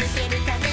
見ける風